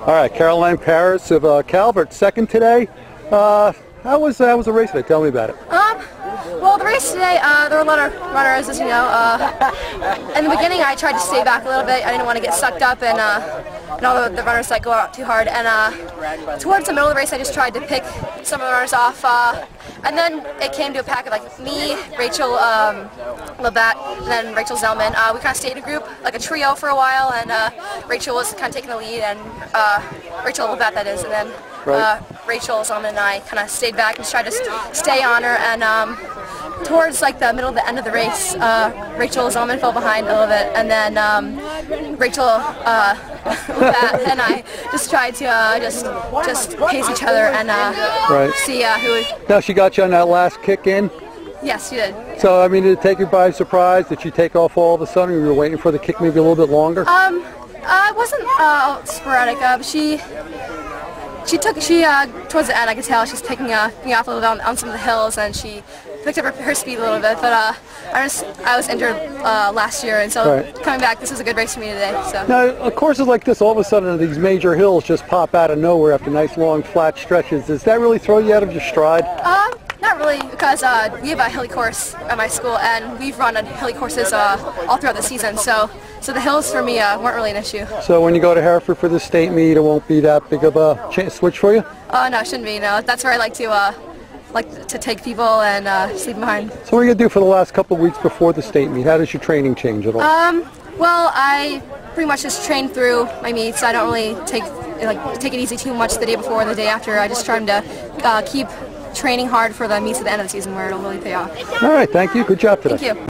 All right, Caroline Parris of uh, Calvert, second today. Uh, how was how was the race today? Tell me about it. Um, well, the race today, uh, there were a lot of runners, as you know. In the beginning, I tried to stay back a little bit. I didn't want to get sucked up and, uh, and all the, the runners that go out too hard. And uh, towards the middle of the race, I just tried to pick some of the runners off. Uh, and then it came to a pack of like me, Rachel um, Labatt, and then Rachel Zellman. Uh, we kind of stayed in a group, like a trio for a while, and uh, Rachel was kind of taking the lead, and uh, Rachel Labatt that is, and then Right. uh, Rachel Zellman and I kind of stayed back and tried to st- stay on her, and um, towards like the middle of the end of the race, uh, Rachel Zellman fell behind a little bit, and then um, Rachel uh, and I just tried to uh, just just pace each other and uh, Right. see uh, who would. Now she got you on that last kick in. Yes, you did. So I mean, did it take you by surprise? Did she take off all of a sudden? You were waiting for the kick maybe a little bit longer. Um, uh, it wasn't uh, sporadic. Uh, but she she took she uh, towards the end. I could tell she's taking uh, me off a little bit on, on some of the hills, and she picked up her, her speed a little bit. But uh, I was I was injured uh, last year, and so Right. coming back, this was a good race for me today. So. Now, courses like this, all of a sudden these major hills just pop out of nowhere after nice long flat stretches. Does that really throw you out of your stride? Um, not really, because uh, we have a hilly course at my school, and we've run on hilly courses uh, all throughout the season. So, so the hills for me uh, weren't really an issue. So when you go to Hereford for the state meet, it won't be that big of a switch for you? Uh, no, it shouldn't be. No, that's where I like to uh, like to take people and uh, sleep behind. So what are you going to do for the last couple of weeks before the state meet? How does your training change at all? Um, well, I pretty much just train through my meets. I don't really take like take it easy too much the day before or the day after. I just try to uh, keep training hard for the meets at the end of the season where it'll really pay off. all right, thank you. Good job today. Thank you.